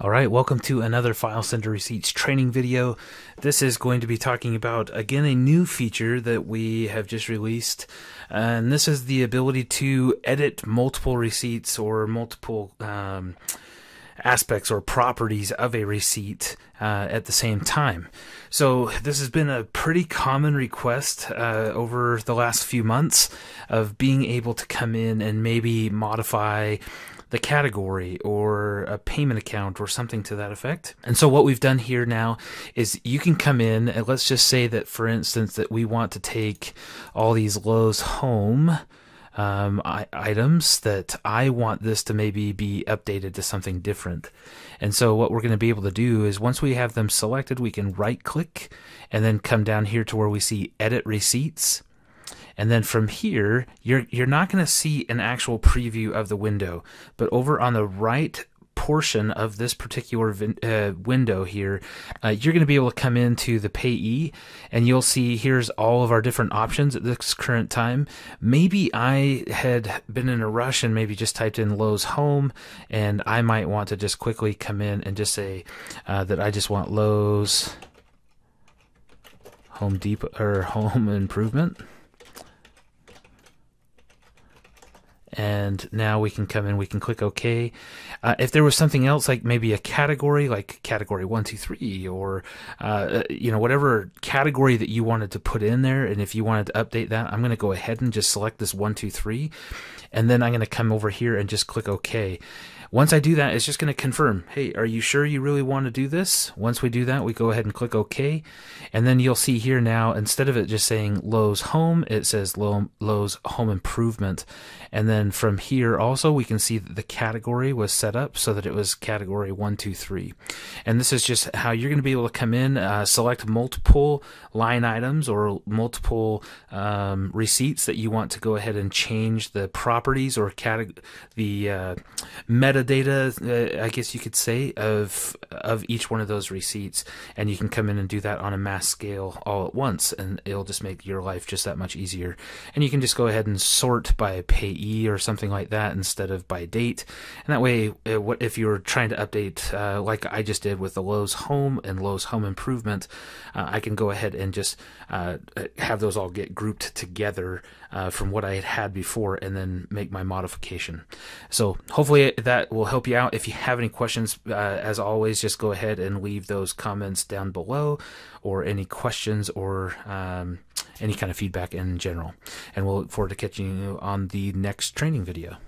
All right, welcome to another FileCenter Receipts training video. This is going to be talking about, again, a new feature that we have just released. And this is the ability to edit multiple receipts or multiple um, aspects or properties of a receipt uh, at the same time. So, this has been a pretty common request uh, over the last few months of being able to come in and maybe modify the category or a payment account or something to that effect. And so what we've done here now is you can come in and let's just say that for instance that we want to take all these Lowe's home um, items that I want this to maybe be updated to something different. And so what we're going to be able to do is once we have them selected, we can right click and then come down here to where we see edit receipts and then from here, you're you're not going to see an actual preview of the window, but over on the right portion of this particular uh, window here, uh, you're going to be able to come into the payee and you'll see here's all of our different options at this current time. Maybe I had been in a rush and maybe just typed in Lowe's home and I might want to just quickly come in and just say uh, that I just want Lowe's Home Depot or Home Improvement. And now we can come in we can click ok uh, if there was something else like maybe a category like category 123 or uh, you know whatever category that you wanted to put in there and if you wanted to update that i'm going to go ahead and just select this 123 and then i'm going to come over here and just click ok once I do that, it's just going to confirm, hey, are you sure you really want to do this? Once we do that, we go ahead and click OK. And then you'll see here now, instead of it just saying Lowe's Home, it says Lowe's Home Improvement. And then from here also, we can see that the category was set up so that it was category 123. And this is just how you're going to be able to come in, uh, select multiple line items or multiple um, receipts that you want to go ahead and change the properties or the uh, metadata, uh, I guess you could say, of of each one of those receipts, and you can come in and do that on a mass scale all at once, and it'll just make your life just that much easier. And you can just go ahead and sort by payee or something like that instead of by date, and that way, uh, what if you're trying to update, uh, like I just did with the Lowe's Home and Lowe's Home Improvement, uh, I can go ahead and just uh, have those all get grouped together uh, from what I had had before, and then make my modification. So hopefully that will help you out. If you have any questions, uh, as always, just go ahead and leave those comments down below or any questions or um, any kind of feedback in general. And we'll look forward to catching you on the next training video.